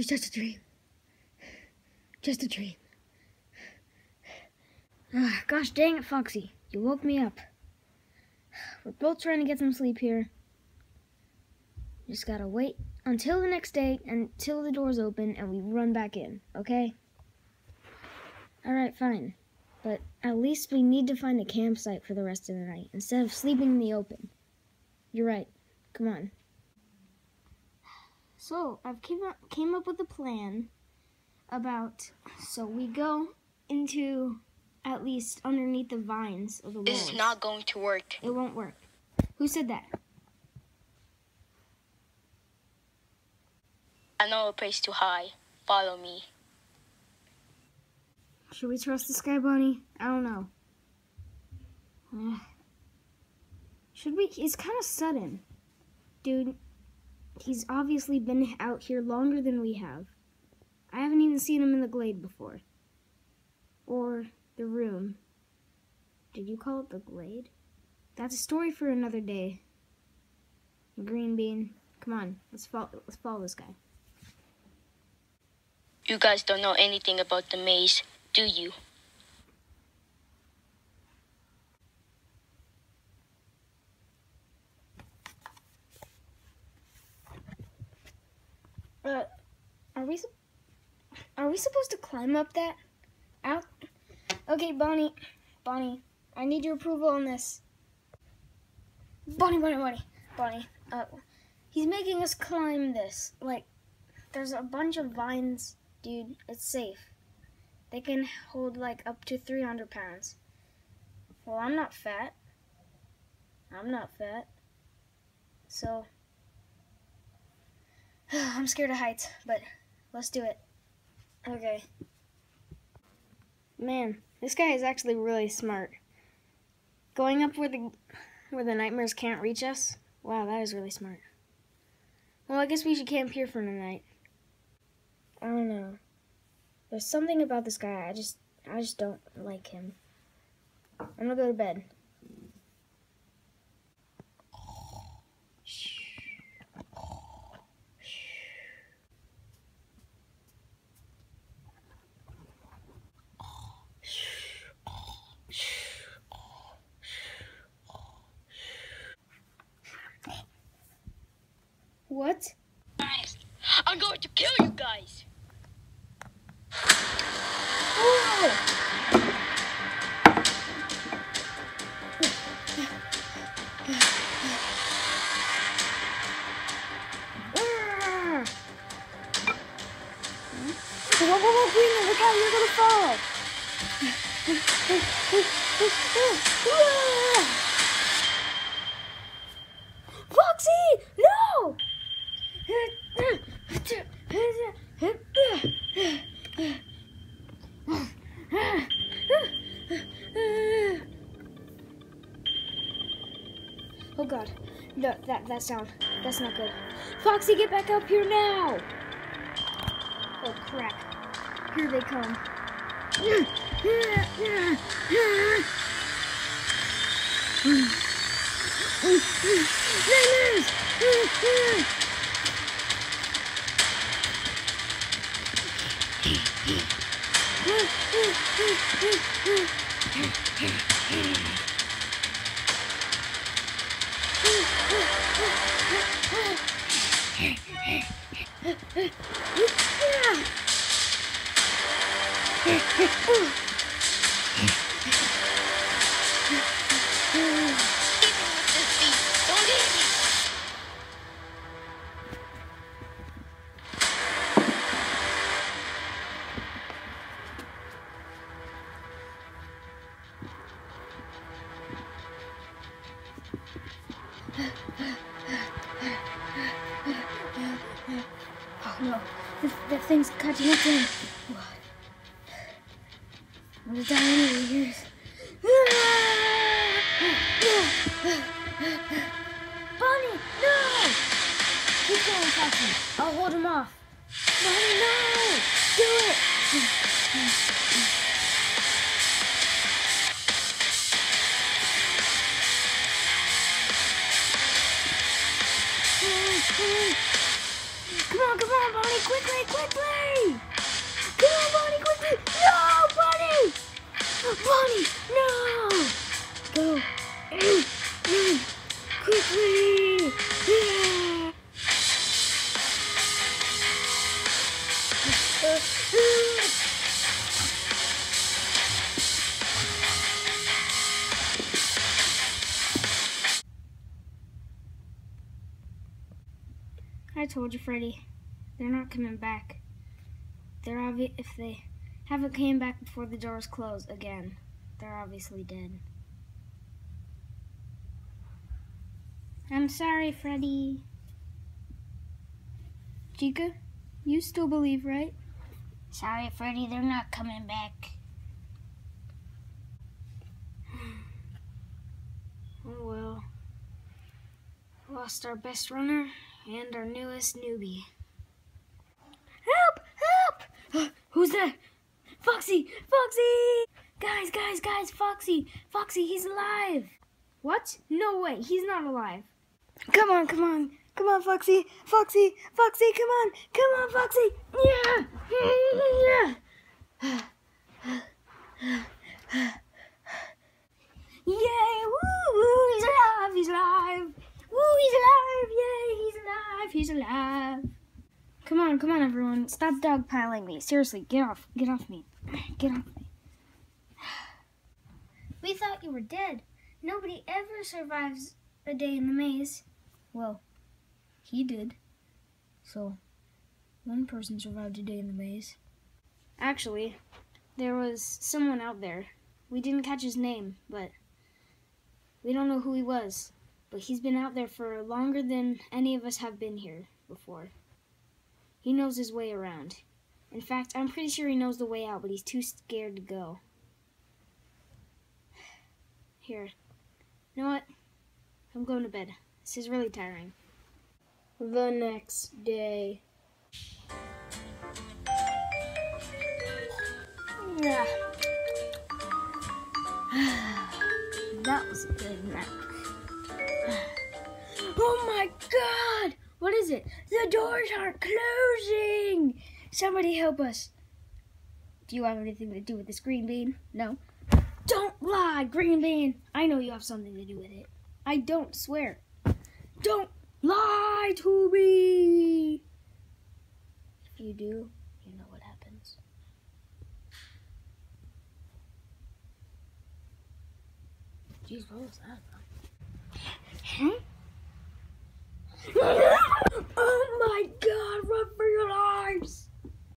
was just a dream. Just a dream. Ah, gosh dang it, Foxy. You woke me up. We're both trying to get some sleep here. Just gotta wait until the next day, until the doors open, and we run back in, okay? Alright, fine. But at least we need to find a campsite for the rest of the night, instead of sleeping in the open. You're right. Come on. So, I've came up, came up with a plan about, so we go into at least underneath the vines of the walls. This is not going to work. It won't work. Who said that? I know a place too high. Follow me. Should we trust the Sky Bunny? I don't know. Should we? It's kind of sudden. Dude, he's obviously been out here longer than we have. I haven't even seen him in the glade before. Or the room. Did you call it the glade? That's a story for another day. Green bean, come on, let's follow. Let's follow this guy. You guys don't know anything about the maze, do you? Are we? Are we supposed to climb up that? Out? Okay, Bonnie. Bonnie, I need your approval on this. Bonnie, Bonnie, Bonnie, Bonnie. Uh, he's making us climb this. Like, there's a bunch of vines, dude. It's safe. They can hold like up to 300 pounds. Well, I'm not fat. I'm not fat. So, I'm scared of heights, but let's do it. Okay. Man, this guy is actually really smart. Going up where the where the nightmares can't reach us? Wow, that is really smart. Well, I guess we should camp here for the night. I don't know. There's something about this guy. I just I just don't like him. I'm gonna go to bed. What? I'm going to kill you guys. Oh! Ah! Whoa, whoa, whoa, Green, look out, you're gonna fall! Foxy! No! Oh god. No, that that sound. That's not good. Foxy, get back up here now! Oh crap. Here they come. Nightmares! Don't no, the, that thing's catching its in. I'm gonna die anyway. Here's. Bonnie, no! Keep going, Foxy. I'll hold him off. Bonnie, no! Do it! Come on, come on, Bonnie, quickly, quickly! Come on, Bonnie, quickly! No, Bonnie! Bonnie, no! Go. Quickly! Yeah. told you, Freddy. They're not coming back. They're obvi- if they haven't came back before the doors close again, they're obviously dead. I'm sorry, Freddy. Chica, you still believe, right? Sorry, Freddy, they're not coming back. Oh well. Lost our best runner and our newest newbie. Help! Help! Uh, who's that? Foxy! Foxy! Guys, guys, guys, Foxy! Foxy, he's alive! What? No way, he's not alive. Come on, come on. Come on, Foxy. Foxy, Foxy, come on. Come on, Foxy. Yeah. Yeah. Yay! Woo! Woo! He's alive! He's alive! Woo! He's alive! Yay! He's alive! He's alive! Come on, come on, everyone! Stop dogpiling me. Seriously, get off! Get off me! Get off me! We thought you were dead. Nobody ever survives a day in the maze. Well, he did. So, one person survived a day in the maze. Actually, there was someone out there. We didn't catch his name, but we don't know who he was. But he's been out there for longer than any of us have been here before. He knows his way around. In fact, I'm pretty sure he knows the way out, but he's too scared to go. Here. You know what? I'm going to bed. This is really tiring. The next day. Yeah. that was a good nap. Oh my god! What is it? The doors aren't closing! Somebody help us. Do you have anything to do with this green bean? No. Don't lie, green bean! I know you have something to do with it. I don't swear. Don't lie to me! If you do, you know what happens. Jeez, what was that? Huh?